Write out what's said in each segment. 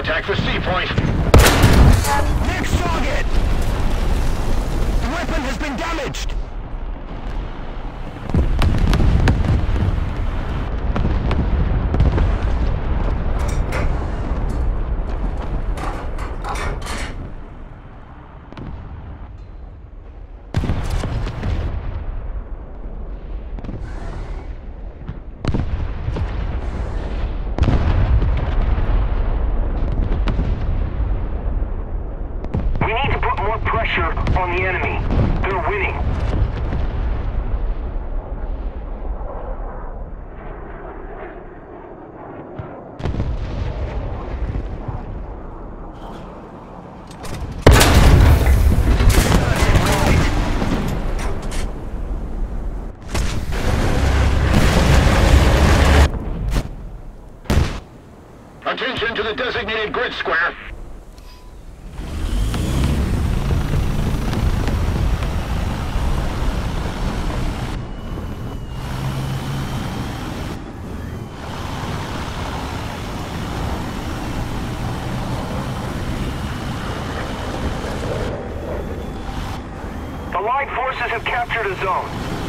Attack the C point. Next target! The weapon has been damaged! The designated grid square. The Allied forces have captured a zone.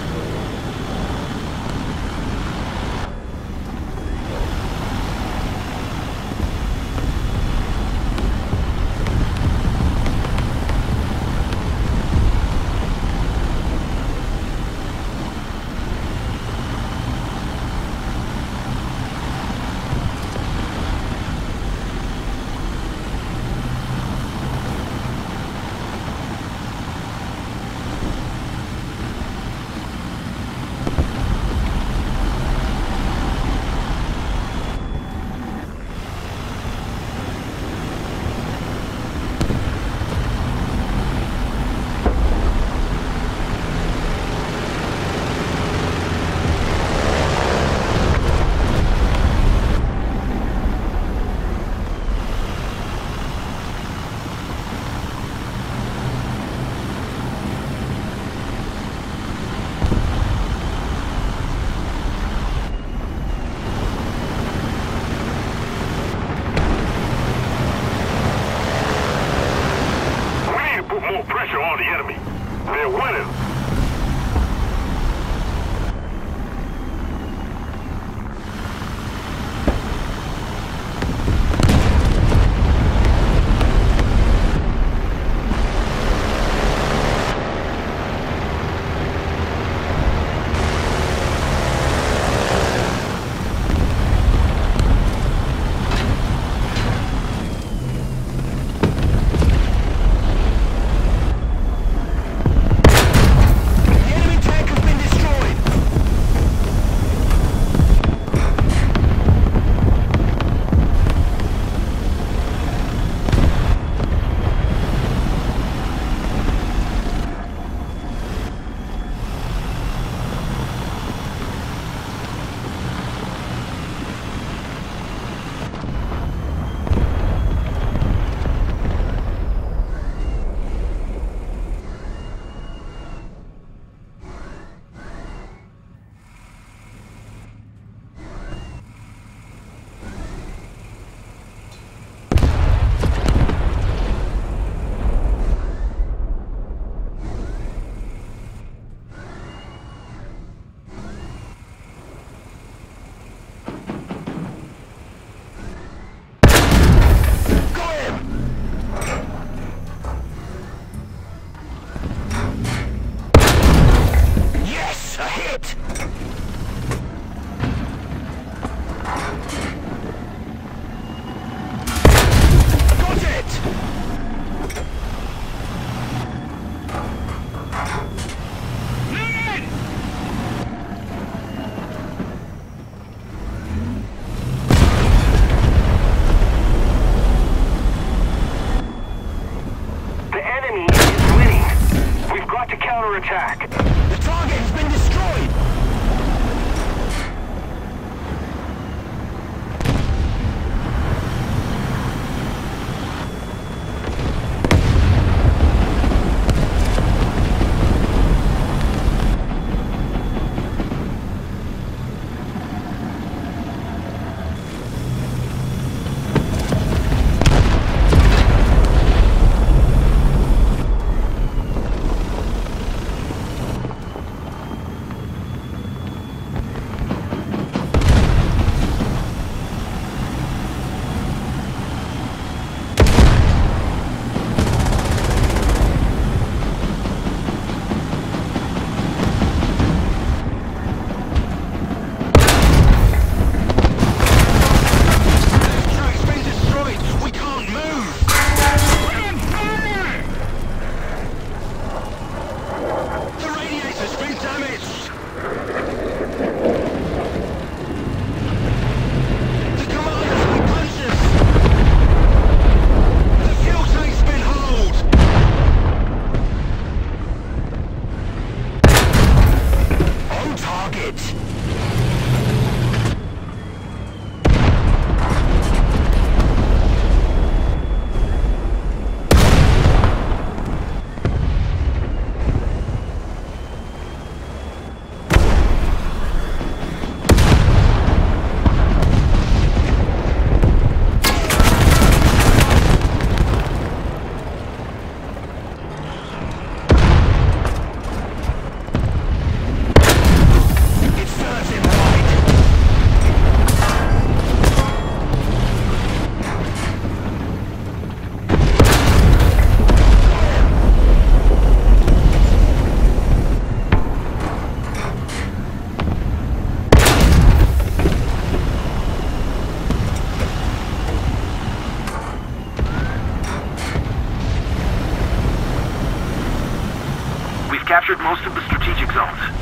Most of the strategic zones.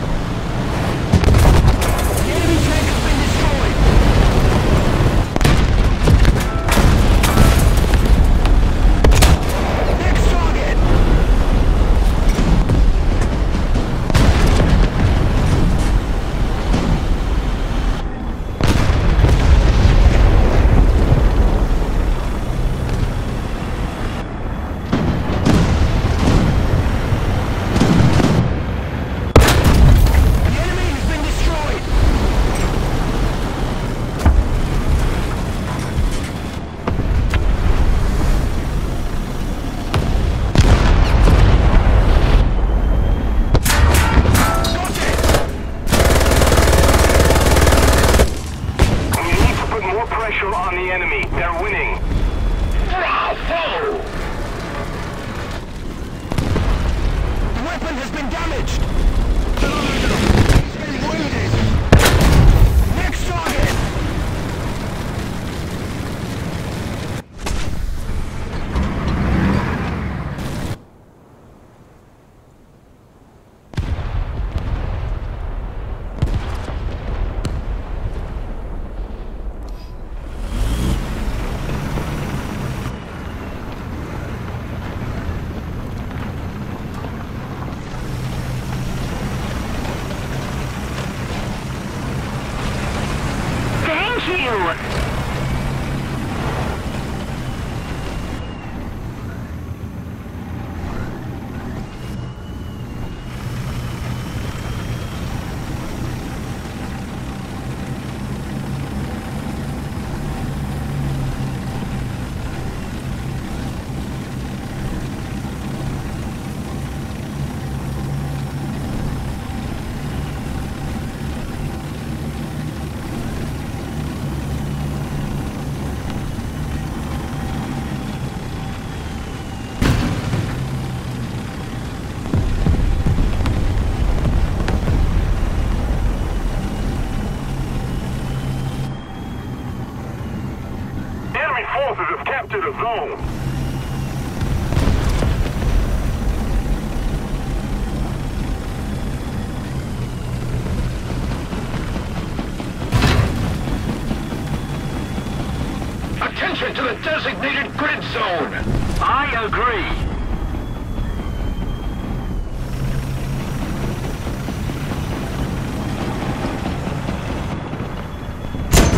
Attention to the designated grid zone! I agree.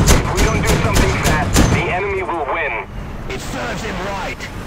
If we don't do something fast, the enemy will win. It serves him right.